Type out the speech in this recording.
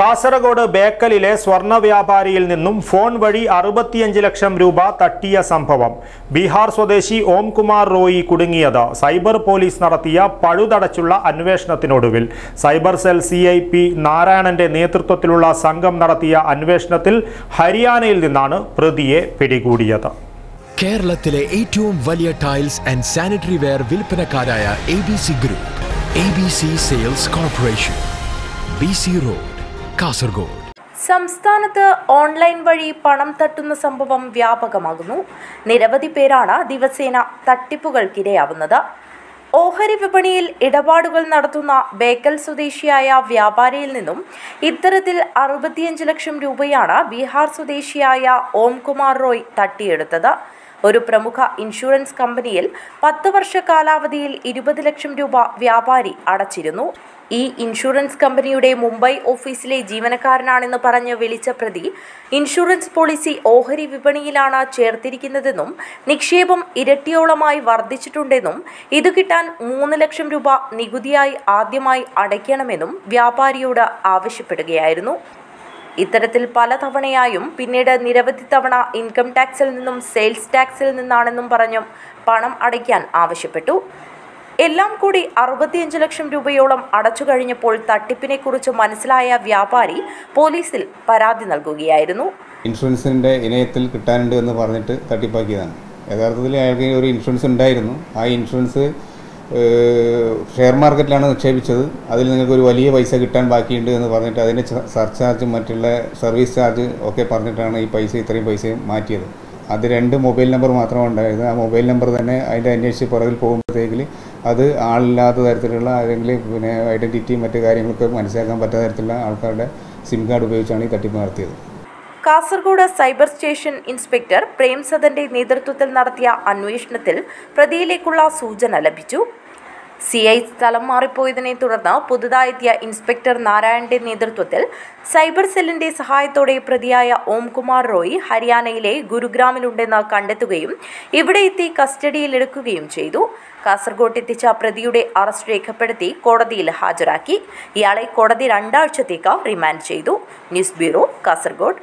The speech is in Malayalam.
കാസർഗോഡ് ബേക്കലിലെ സ്വർണ വ്യാപാരിയിൽ നിന്നും ഫോൺ വഴി അറുപത്തിയഞ്ച് ലക്ഷം രൂപ തട്ടിയ സംഭവം. ബീഹാർ സ്വദേശി ഓംകുമാർ റോയി കുടുങ്ങിയത്. സൈബർ പോലീസ് നടത്തിയ പഴുതടച്ചുള്ള അന്വേഷണത്തിനൊടുവിൽ. Cyber cell C I P നാരായണന്റെ നേതൃത്വത്തിലുള്ള സംഘം നടത്തിയ അന്വേഷണത്തിൽ ഹരിയാനയിൽ നിന്നാണ് പ്രതിയെ പിടികൂടിയത്. കേരളത്തിലെ ഏറ്റവും വലിയ tiles and sanitary ware വിൽപ്പനക്കാരായ A B C group A B C sales corporation B C road Kasaragod. സംസ്ഥാനത്ത് ഓൺലൈൻ വഴി പണം തട്ടുന്ന സംഭവം വ്യാപകമാകുന്നു. നിരവധി പേരാണ് ദിവസേന തട്ടിപ്പുകൾക്കിരയാവുന്നത്. ഓഹരി വിപണിയിൽ ഇടപാടുകൾ നടത്തുന്ന ബേക്കൽ സ്വദേശിയായ വ്യാപാരിയിൽ നിന്നും ഇത്തരത്തിൽ അറുപത്തിയഞ്ച് ലക്ഷം രൂപയാണ് ബീഹാർ സ്വദേശിയായ ഓംകുമാർ റോയ് തട്ടിയെടുത്തത്. ഒരു പ്രമുഖ ഇൻഷുറൻസ് കമ്പനിയിൽ പത്ത് വർഷ കാലാവധിയിൽ ഇരുപത് ലക്ഷം രൂപ വ്യാപാരി അടച്ചിരുന്നു. ഈ ഇൻഷുറൻസ് കമ്പനിയുടെ മുംബൈ ഓഫീസിലെ ജീവനക്കാരനാണെന്ന് പറഞ്ഞ് വിളിച്ച പ്രതി ഇൻഷുറൻസ് പോളിസി ഓഹരി വിപണിയിലാണ് ചേർത്തിരിക്കുന്നതെന്നും നിക്ഷേപം ഇരട്ടിയോളമായി വർദ്ധിച്ചിട്ടുണ്ടെന്നും ഇത് കിട്ടാൻ മൂന്ന് ലക്ഷം രൂപ നികുതിയായി ആദ്യമായി അടയ്ക്കണമെന്നും വ്യാപാരിയോട് ആവശ്യപ്പെടുകയായിരുന്നു. ഇത്തരത്തിൽ പലതവണയായും പിന്നീട് നിരവധി തവണ ഇൻകം ടാക്സിൽ നിന്നും സെയിൽസ് ടാക്സിൽ നിന്നാണെന്നും പറഞ്ഞും പണം അടയ്ക്കാൻ ആവശ്യപ്പെട്ടു. എല്ലാം കൂടി അറുപത്തിയഞ്ച് ലക്ഷം രൂപയോളം അടച്ചു കഴിഞ്ഞപ്പോൾ തട്ടിപ്പിനെക്കുറിച്ച് മനസ്സിലായ വ്യാപാരി പോലീസിൽ പരാതി നൽകുകയായിരുന്നു. ഇൻഷുറൻസിന്റെ ഇനയത്തിൽ കിട്ടാനുണ്ട് എന്ന് പറഞ്ഞിട്ട് തട്ടിപ്പാക്കിയതാണ്. യഥാർത്ഥത്തിൽ അയാൾക്ക് ഒരു ഇൻഷുറൻസ് ഉണ്ടായിരുന്നു. ആ ഇൻഷുറൻസ് ഷെയർ മാർക്കറ്റിലാണ് നിക്ഷേപിച്ചത്. അതിൽ നിങ്ങൾക്ക് ഒരു വലിയ പൈസ കിട്ടാൻ ബാക്കിയുണ്ട് എന്ന് പറഞ്ഞിട്ട് അതിന്റെ സർച്ച് സർചാർജും മറ്റുള്ള സർവീസ് ചാർജ് ഒക്കെ പറഞ്ഞിട്ടാണ് ഈ പൈസ ഇത്രയും പൈസ മാറ്റിയത്. അത് രണ്ട് മൊബൈൽ നമ്പർ മാത്രമാണ് ഉണ്ടായത് ആ മൊബൈൽ നമ്പർ തന്നെ അതിന്റെ അന്വേഷിച്ച് പുറകിൽ പോകുമ്പോഴത്തേക്കിൽ അത് ആളില്ലാത്ത തരത്തിലുള്ള അല്ലെങ്കിൽ പിന്നെ ഐഡന്റിറ്റി മറ്റു കാര്യങ്ങളൊക്കെ മനസ്സിലാക്കാൻ പറ്റാത്ത തരത്തിലുള്ള ആൾക്കാരുടെ സിം കാർഡ് ഉപയോഗിച്ചാണ് ഈ തട്ടിപ്പ് നടത്തിയത്. കാസർഗോഡ് സൈബർ സ്റ്റേഷൻ ഇൻസ്പെക്ടർ പ്രേംസദന്റെ നേതൃത്വത്തിൽ നടത്തിയ അന്വേഷണത്തിൽ പ്രതിയിലേക്കുള്ള സൂചന ലഭിച്ചു. സി ഐ സ്ഥലം മാറിപ്പോയതിനെ തുടർന്ന് പുതുതായെത്തിയ ഇൻസ്പെക്ടർ നാരായണന്റെ നേതൃത്വത്തിൽ സൈബർ സെല്ലിന്റെ സഹായത്തോടെ പ്രതിയായ ഓംകുമാർ റോയ് ഹരിയാനയിലെ ഗുരുഗ്രാമിലുണ്ടെന്ന് കണ്ടെത്തുകയും ഇവിടെ എത്തി കസ്റ്റഡിയിലെടുക്കുകയും ചെയ്തു. കാസർഗോഡ് എത്തിച്ച പ്രതിയുടെ അറസ്റ്റ് രേഖപ്പെടുത്തി കോടതിയിൽ ഹാജരാക്കി. ഇയാളെ കോടതി രണ്ടാഴ്ചത്തേക്ക് റിമാൻഡ് ചെയ്തു. News bureau Kasaragod